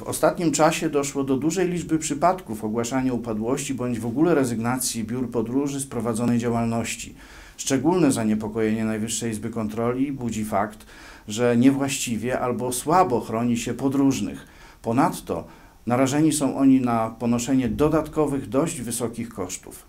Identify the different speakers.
Speaker 1: W ostatnim czasie doszło do dużej liczby przypadków ogłaszania upadłości bądź w ogóle rezygnacji biur podróży z prowadzonej działalności. Szczególne zaniepokojenie Najwyższej Izby Kontroli budzi fakt, że niewłaściwie albo słabo chroni się podróżnych. Ponadto narażeni są oni na ponoszenie dodatkowych, dość wysokich kosztów.